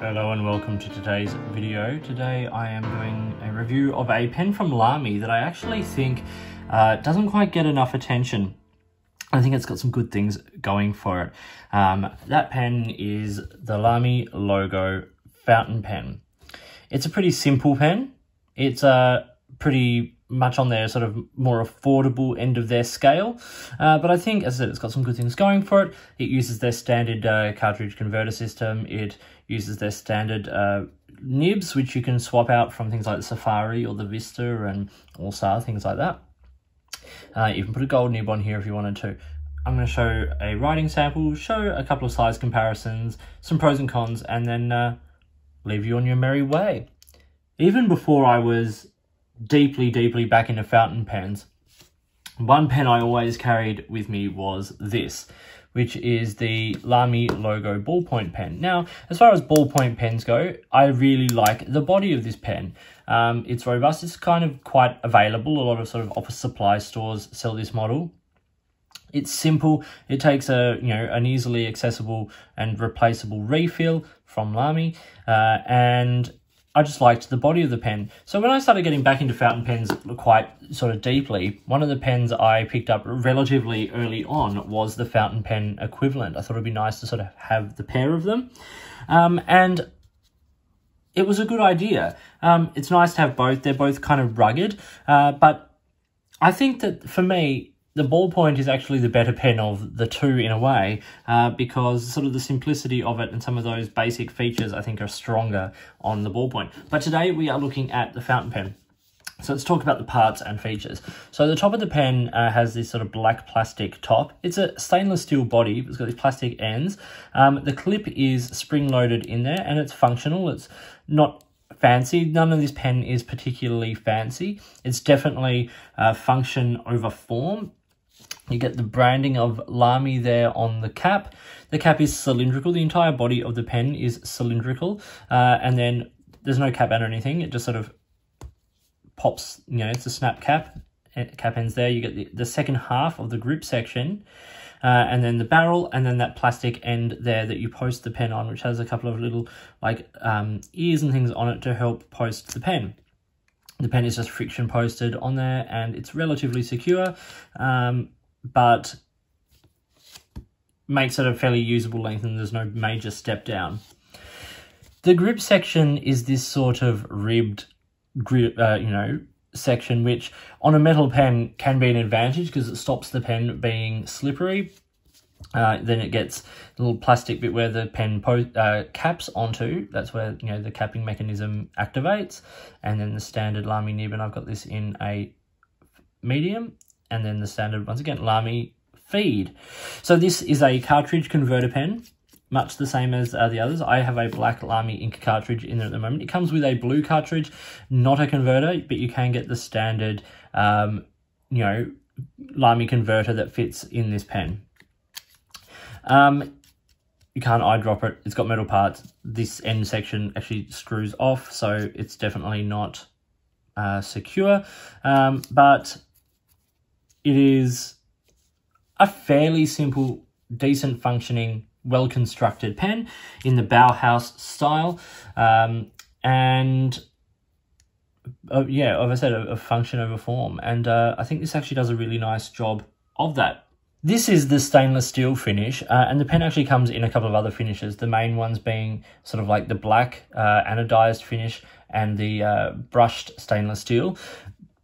Hello and welcome to today's video. Today I am doing a review of a pen from Lamy that I actually think uh, doesn't quite get enough attention. I think it's got some good things going for it. Um, that pen is the Lamy logo fountain pen. It's a pretty simple pen. It's a pretty much on their sort of more affordable end of their scale. Uh, but I think, as I said, it's got some good things going for it. It uses their standard uh, cartridge converter system. It uses their standard uh, nibs, which you can swap out from things like the Safari or the Vista and All-Star, things like that. Uh, you can put a gold nib on here if you wanted to. I'm going to show a writing sample, show a couple of size comparisons, some pros and cons, and then uh, leave you on your merry way. Even before I was deeply, deeply back into fountain pens. One pen I always carried with me was this, which is the Lamy logo ballpoint pen. Now, as far as ballpoint pens go, I really like the body of this pen. Um, it's robust, it's kind of quite available. A lot of sort of office supply stores sell this model. It's simple. It takes a you know an easily accessible and replaceable refill from Lamy, uh, and I just liked the body of the pen. So when I started getting back into fountain pens quite sort of deeply, one of the pens I picked up relatively early on was the fountain pen equivalent. I thought it'd be nice to sort of have the pair of them. Um, and it was a good idea. Um, it's nice to have both. They're both kind of rugged. Uh, but I think that for me, the ballpoint is actually the better pen of the two in a way uh, because sort of the simplicity of it and some of those basic features I think are stronger on the ballpoint. But today we are looking at the fountain pen. So let's talk about the parts and features. So the top of the pen uh, has this sort of black plastic top. It's a stainless steel body. It's got these plastic ends. Um, the clip is spring-loaded in there and it's functional. It's not fancy. None of this pen is particularly fancy. It's definitely uh, function over form. You get the branding of Lamy there on the cap. The cap is cylindrical. The entire body of the pen is cylindrical. Uh, and then there's no cap end or anything. It just sort of pops, you know, it's a snap cap. Cap ends there. You get the, the second half of the grip section. Uh, and then the barrel, and then that plastic end there that you post the pen on, which has a couple of little like um, ears and things on it to help post the pen. The pen is just friction posted on there, and it's relatively secure. Um, but makes it a fairly usable length and there's no major step down. The grip section is this sort of ribbed grip, uh, you know, section, which on a metal pen can be an advantage because it stops the pen being slippery. Uh, then it gets a little plastic bit where the pen uh, caps onto. That's where you know the capping mechanism activates, and then the standard Lamy nib. And I've got this in a medium, and then the standard, once again, Lamy feed. So this is a cartridge converter pen, much the same as uh, the others. I have a black Lamy ink cartridge in there at the moment. It comes with a blue cartridge, not a converter, but you can get the standard, um, you know, Lamy converter that fits in this pen. Um, you can't eyedrop it. It's got metal parts. This end section actually screws off, so it's definitely not uh, secure. Um, but it is a fairly simple, decent functioning, well-constructed pen in the Bauhaus style. Um, and uh, yeah, as I said, a, a, function over form. And uh, I think this actually does a really nice job of that. This is the stainless steel finish, uh, and the pen actually comes in a couple of other finishes. The main ones being sort of like the black uh, anodized finish and the uh, brushed stainless steel.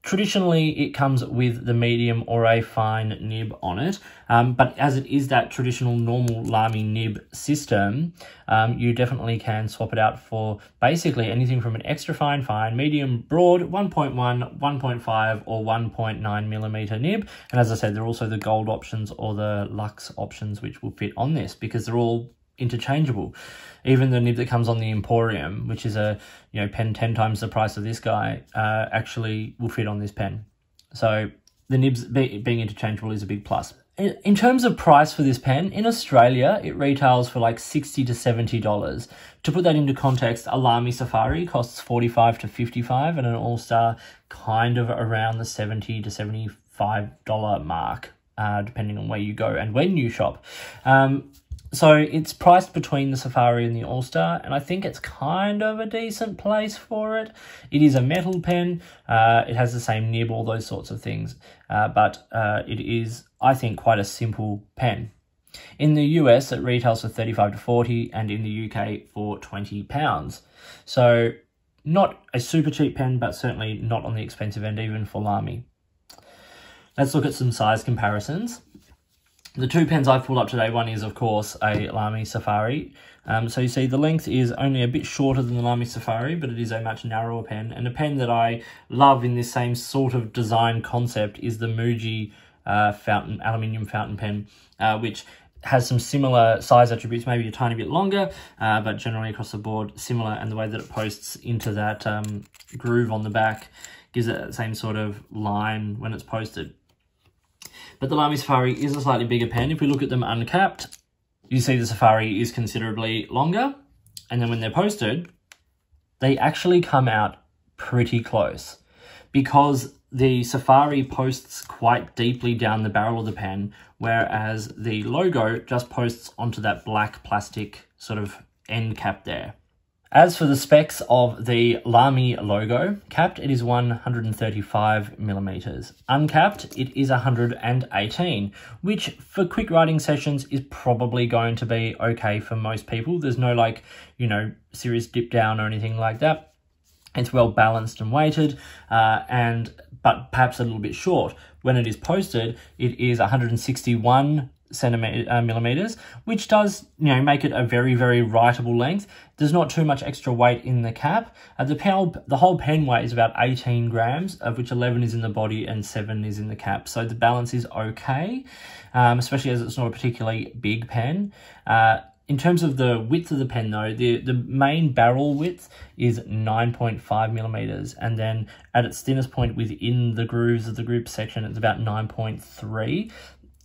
Traditionally, it comes with the medium or a fine nib on it, um, but as it is that traditional normal Lamy nib system, um, you definitely can swap it out for basically anything from an extra fine, fine, medium, broad, 1.1, 1.5, or 1.9 millimeter nib. And as I said, there are also the gold options or the luxe options which will fit on this because they're all interchangeable. Even the nib that comes on the Imporium, which is a you know pen 10 times the price of this guy, uh, actually will fit on this pen. So the nibs be, being interchangeable is a big plus. In terms of price for this pen, in Australia, it retails for like 60 to $70. To put that into context, a Lamy Safari costs 45 to 55 and an All-Star kind of around the 70 to $75 mark, uh, depending on where you go and when you shop. Um, so it's priced between the Safari and the All-Star, and I think it's kind of a decent place for it. It is a metal pen, uh, it has the same nib, all those sorts of things, uh, but uh, it is, I think, quite a simple pen. In the US, it retails for 35 to 40, and in the UK for 20 pounds. So not a super cheap pen, but certainly not on the expensive end, even for Lamy. Let's look at some size comparisons. The two pens I've pulled up today, one is, of course, a Lamy Safari. Um, so you see the length is only a bit shorter than the Lamy Safari, but it is a much narrower pen. And a pen that I love in this same sort of design concept is the Muji uh, fountain aluminium fountain pen, uh, which has some similar size attributes, maybe a tiny bit longer, uh, but generally across the board similar. And the way that it posts into that um, groove on the back gives it that same sort of line when it's posted. But the Lamy Safari is a slightly bigger pen. If we look at them uncapped, you see the Safari is considerably longer. And then when they're posted, they actually come out pretty close because the Safari posts quite deeply down the barrel of the pen, whereas the logo just posts onto that black plastic sort of end cap there. As for the specs of the Lamy logo, capped it is 135 millimeters. Uncapped it is 118, which for quick writing sessions is probably going to be okay for most people. There's no like, you know, serious dip down or anything like that. It's well balanced and weighted, uh, and but perhaps a little bit short. When it is posted, it is 161 centimeter uh, millimeters, which does you know make it a very very writable length. There's not too much extra weight in the cap. Uh, the pen, the whole pen weight is about 18 grams, of which 11 is in the body and 7 is in the cap. So the balance is okay, um, especially as it's not a particularly big pen. Uh, in terms of the width of the pen though, the, the main barrel width is 9.5 millimeters. And then at its thinnest point within the grooves of the group section, it's about 9.3.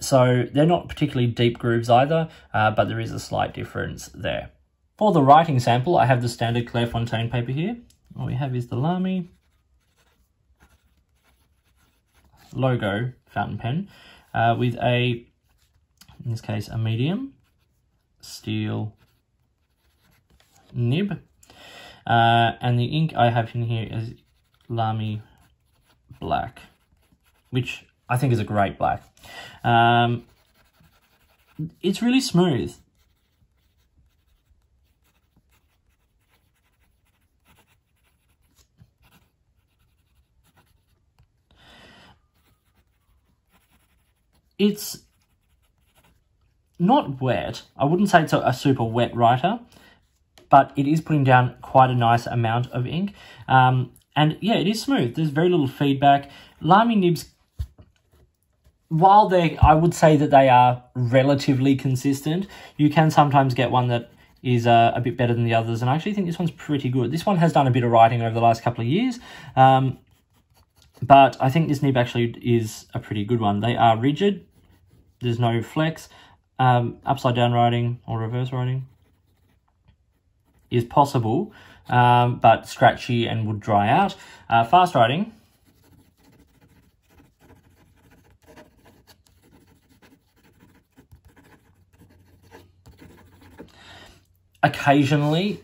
So they're not particularly deep grooves either, uh, but there is a slight difference there. For the writing sample, I have the standard Clairefontaine paper here. All we have is the Lamy logo fountain pen uh, with a, in this case, a medium steel nib. Uh, and the ink I have in here is Lamy Black, which I think is a great black. Um, it's really smooth. It's not wet. I wouldn't say it's a, a, super wet writer, but it is putting down quite a nice amount of ink. Um, and yeah, it is smooth. There's very little feedback. Lamy nibs while they, I would say that they are relatively consistent, you can sometimes get one that is uh, a bit better than the others. And I actually think this one's pretty good. This one has done a bit of writing over the last couple of years. Um, but I think this nib actually is a pretty good one. They are rigid. There's no flex. Um, upside down writing or reverse writing is possible, um, but scratchy and would dry out. Uh, fast writing, occasionally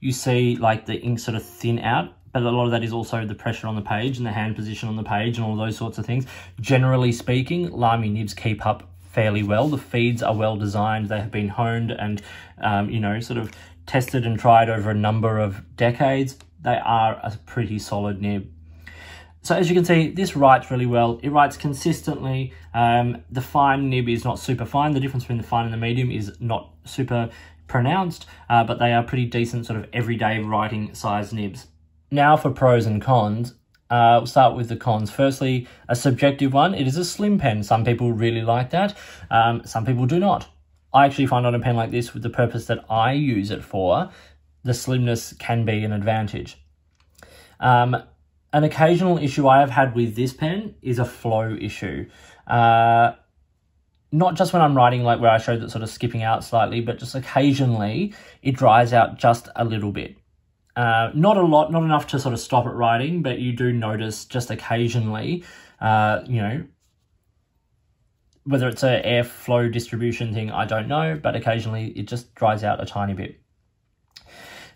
you see like the ink sort of thin out but a lot of that is also the pressure on the page and the hand position on the page and all those sorts of things. Generally speaking, Lamy nibs keep up fairly well. The feeds are well designed. They have been honed and, um, you know, sort of tested and tried over a number of decades. They are a pretty solid nib. So as you can see, this writes really well. It writes consistently. Um, the fine nib is not super fine. The difference between the fine and the medium is not super pronounced, uh, but they are pretty decent sort of everyday writing size nibs. Now for pros and cons. Uh, we'll start with the cons. Firstly, a subjective one. It is a slim pen. Some people really like that. Um, some people do not. I actually find on a pen like this with the purpose that I use it for, the slimness can be an advantage. Um, an occasional issue I have had with this pen is a flow issue. Uh, not just when I'm writing like where I showed that sort of skipping out slightly, but just occasionally it dries out just a little bit. Uh, not a lot, not enough to sort of stop it writing, but you do notice just occasionally, uh, you know, whether it's a airflow distribution thing, I don't know, but occasionally it just dries out a tiny bit.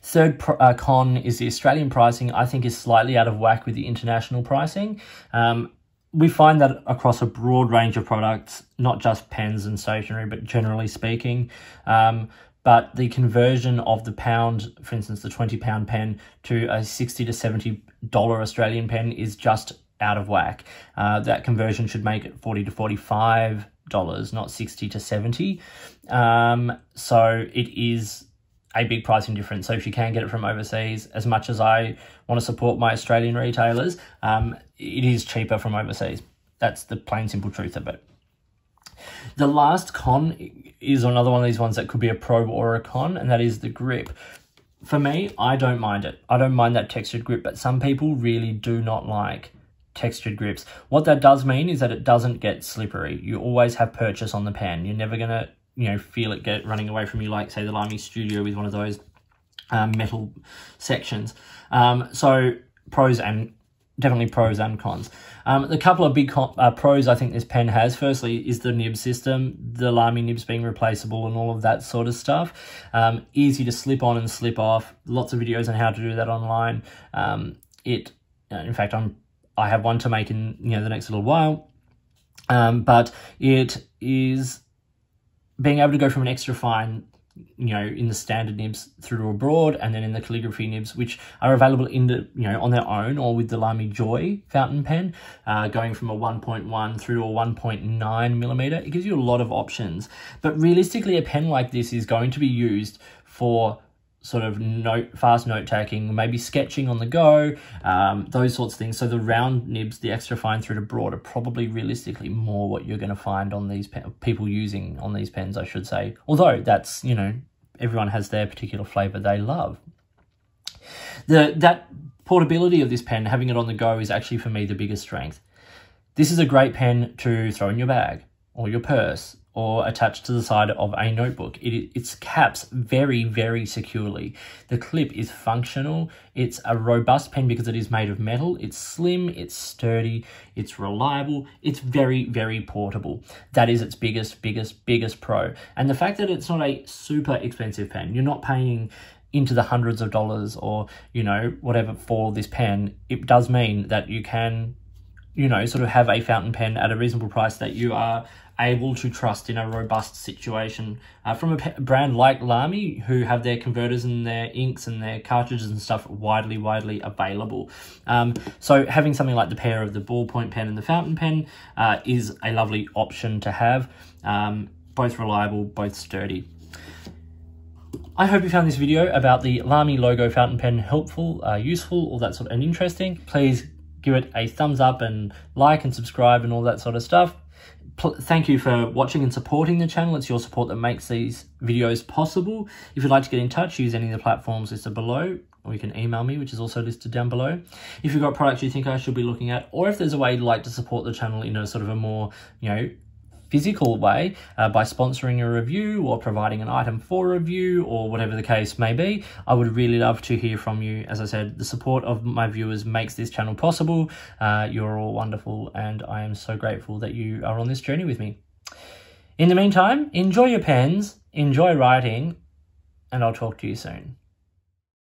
Third uh, con is the Australian pricing, I think, is slightly out of whack with the international pricing. Um, we find that across a broad range of products, not just pens and stationery, but generally speaking. Um, but the conversion of the pound, for instance, the 20 pound pen to a 60 to 70 dollar Australian pen is just out of whack. Uh, that conversion should make it 40 to 45 dollars, not 60 to 70. Um, so it is a big pricing difference. So if you can get it from overseas, as much as I want to support my Australian retailers, um, it is cheaper from overseas. That's the plain simple truth of it. The last con is another one of these ones that could be a pro or a con, and that is the grip. For me, I don't mind it. I don't mind that textured grip, but some people really do not like textured grips. What that does mean is that it doesn't get slippery. You always have purchase on the pan. You're never going to you know, feel it get running away from you, like say the Lamy Studio with one of those um, metal sections. Um, so pros and definitely pros and cons. Um, the couple of big uh, pros I think this pen has, firstly, is the nib system, the Lamy nibs being replaceable and all of that sort of stuff. Um, easy to slip on and slip off. Lots of videos on how to do that online. Um, it, uh, in fact, I'm I have one to make in you know the next little while. Um, but it is being able to go from an extra fine you know, in the standard nibs through to a broad and then in the calligraphy nibs, which are available in the, you know, on their own or with the Lamy Joy fountain pen, uh, going from a 1.1 through to a 1.9 millimeter. It gives you a lot of options. But realistically, a pen like this is going to be used for sort of note fast note taking, maybe sketching on the go, um, those sorts of things. So the round nibs, the extra fine through to broad, are probably realistically more what you're going to find on these people using on these pens, I should say. Although that's you know everyone has their particular flavor they love. The that portability of this pen, having it on the go, is actually for me the biggest strength. This is a great pen to throw in your bag or your purse or attached to the side of a notebook. It, it's caps very, very securely. The clip is functional. It's a robust pen because it is made of metal. It's slim, it's sturdy, it's reliable, it's very, very portable. That is its biggest, biggest, biggest pro. And the fact that it's not a super expensive pen, you're not paying into the hundreds of dollars or, you know, whatever for this pen, it does mean that you can you know, sort of have a fountain pen at a reasonable price that you are able to trust in a robust situation uh, from a brand like Lamy, who have their converters and their inks and their cartridges and stuff widely, widely available. Um, so having something like the pair of the ballpoint pen and the fountain pen uh, is a lovely option to have. Um, both reliable, both sturdy. I hope you found this video about the Lamy logo fountain pen helpful, uh, useful, all that sort of, and interesting. Please give it a thumbs up and like and subscribe and all that sort of stuff thank you for watching and supporting the channel. It's your support that makes these videos possible. If you'd like to get in touch, use any of the platforms listed below, or you can email me, which is also listed down below. If you've got products you think I should be looking at, or if there's a way you'd like to support the channel in a sort of a more, you know, physical way uh, by sponsoring a review or providing an item for review or whatever the case may be. I would really love to hear from you. As I said, the support of my viewers makes this channel possible. Uh, you're all wonderful and I am so grateful that you are on this journey with me. In the meantime, enjoy your pens, enjoy writing, and I'll talk to you soon.